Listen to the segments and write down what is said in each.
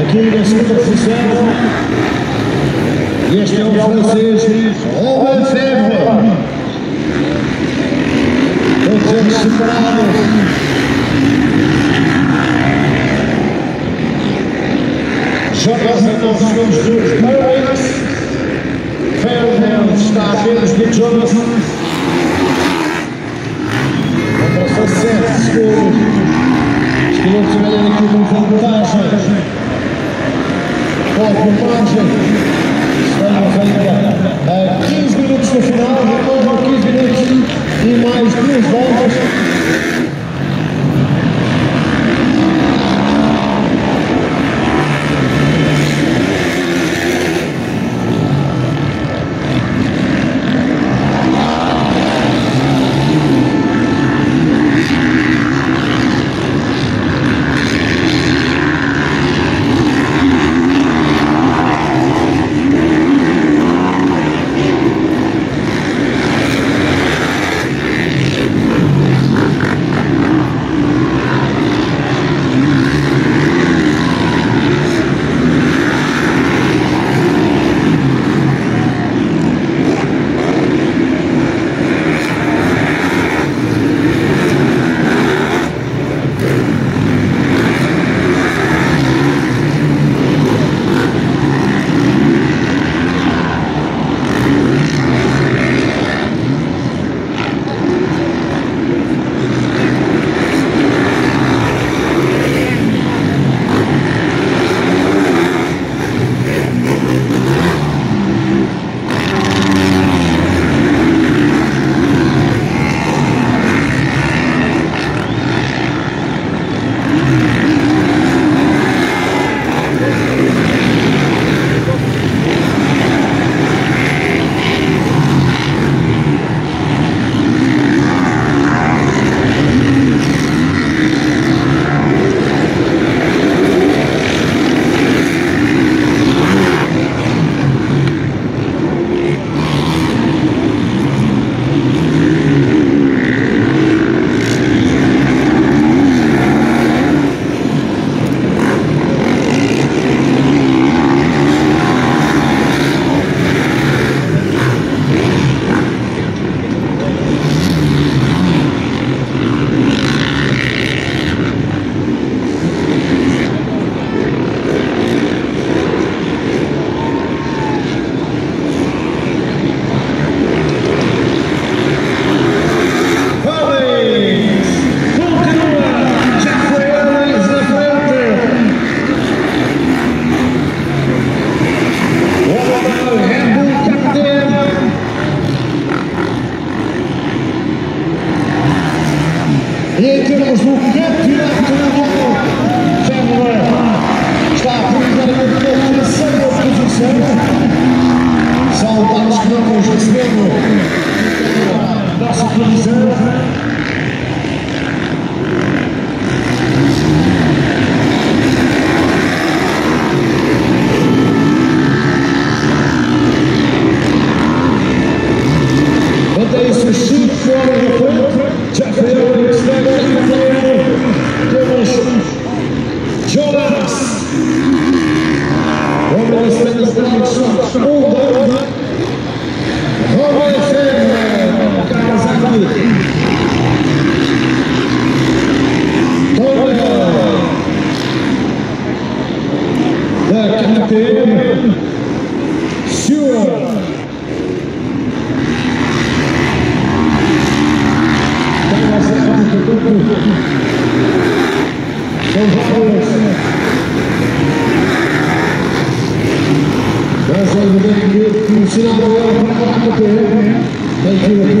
Aqui na segunda posição e este é o francês Robin Fevre Todos eles separados Joga-se nos segundos dos Merrick Fernandes está apenas de Jonas Contra 7 segundos. Os pilotos ganham aqui com vantagem. Pouco margem. Estamos ainda a 15 minutos no final. Retorno 15 minutos e mais duas voltas. Mantém-se os cinco fora da frente. Já foi a externa da frente. Temos Jonas. Vamos ver se temos um, dois, Robert Ferreira. Kawasaki. Tolga. Da Thank por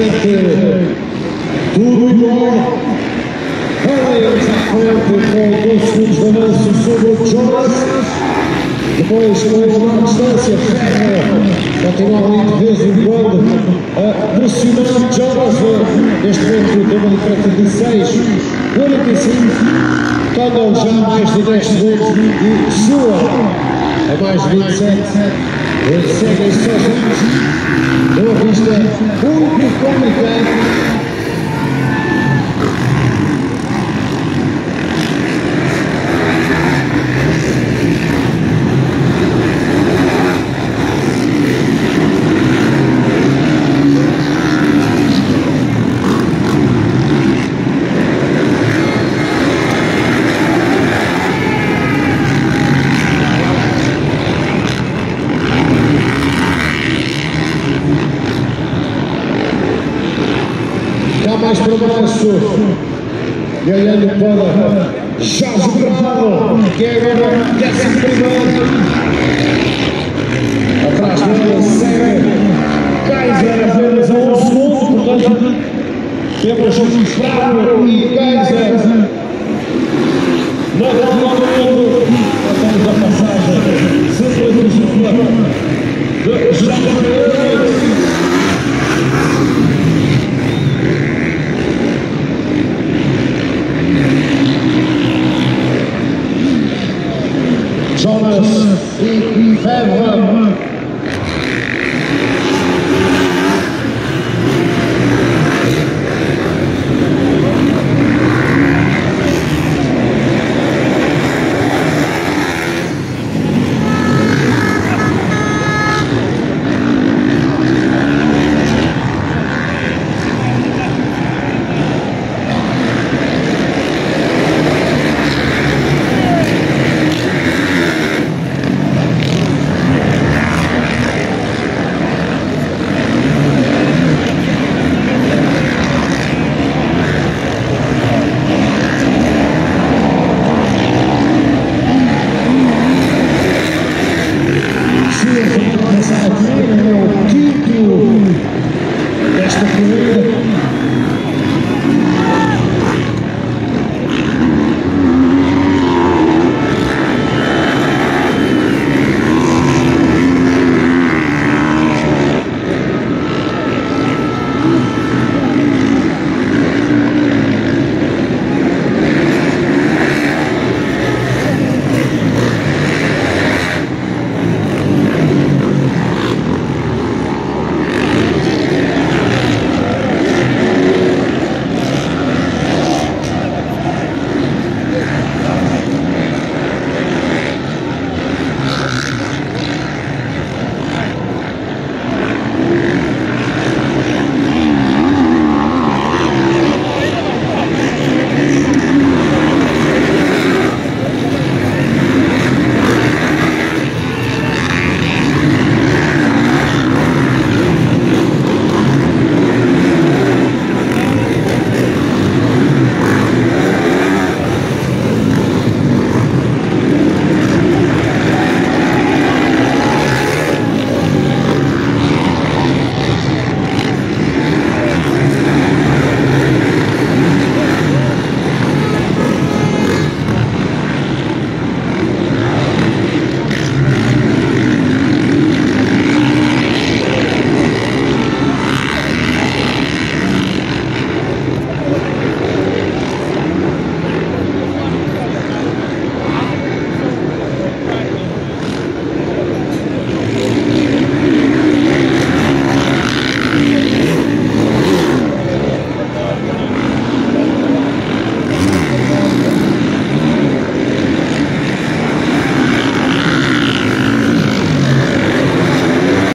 frente, tudo. Williams à frente com dois segundos de avanço sobre o Jonas. Depois, com uma distância, continua ali de vez em quando a pressionar Jonas. Neste momento, tem uma diferença de 6, 45. Condon já mais de 10 segundos e Sua a mais de 27. Eles seguem sozinhos. Uma pista muito complicada. mais para baixo. E para Jorge Bravo, que é agora décimo primeiro. Atrás dele segue Kaiser apenas a um segundo, portanto temos Bravo